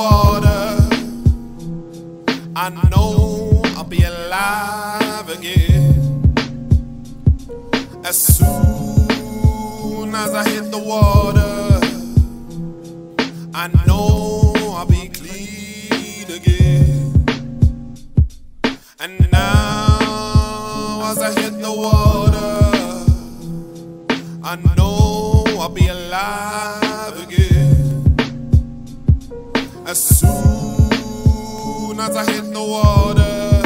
water. I know I'll be alive again. As soon as I hit the water, I know I'll be clean again. And now, as I hit the water, I know I'll be alive. As soon as I hit the water,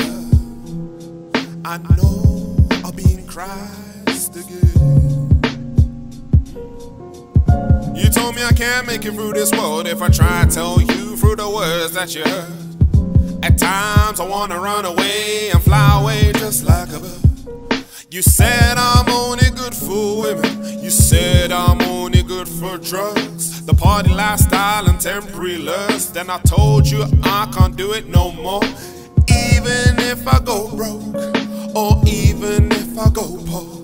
I know I'll be in Christ again. You told me I can't make it through this world if I try to tell you through the words that you heard. At times I wanna run away and fly away just like a bird. You said I'm only good for women. You said good for drugs. The party lifestyle and temporary lust. Then I told you I can't do it no more. Even if I go broke, or even if I go poor.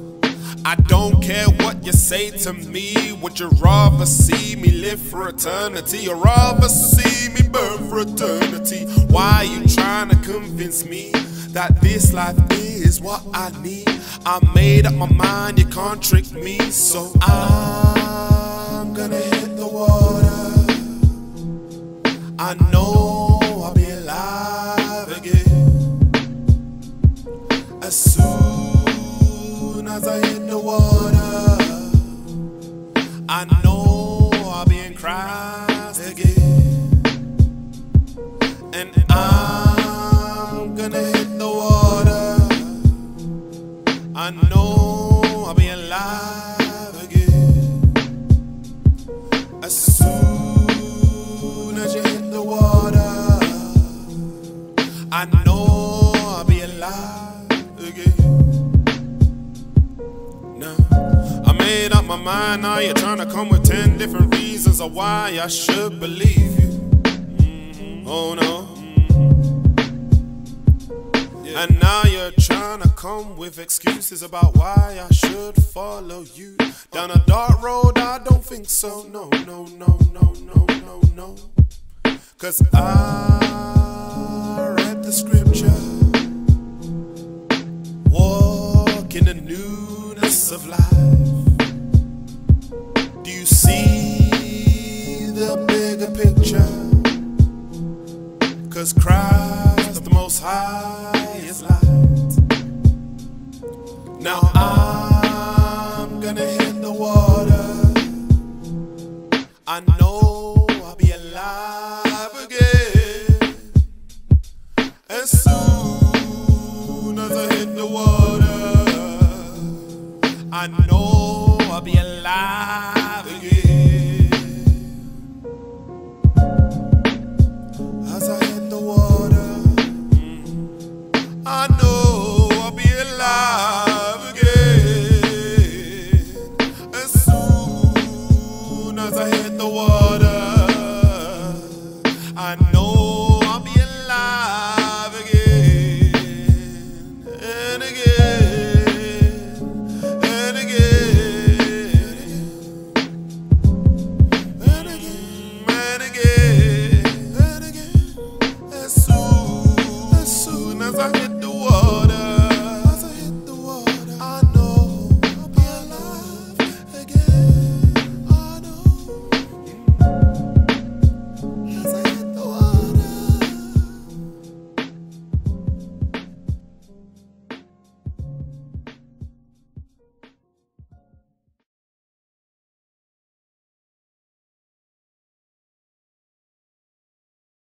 I don't care what you say to me. Would you rather see me live for eternity or rather see me burn for eternity? Why are you trying to convince me that this life is what I need? I made up my mind, you can't trick me. So I'm gonna hit the water. I know I'll be alive again as soon as I hit the water. I know I'll be in Christ mind. Now you're trying to come with ten different reasons of why I should believe you. Mhm. Oh no. And now you're trying to come with excuses about why I should follow you down a dark road. I don't think so. No, no, no, no, no, no, no. Cause I read the scripture. Walk in the newness of life. Cause Christ, the most high, is light. Now I'm gonna hit the water. I know I'll be alive again as soon as I hit the water. I know I'll be alive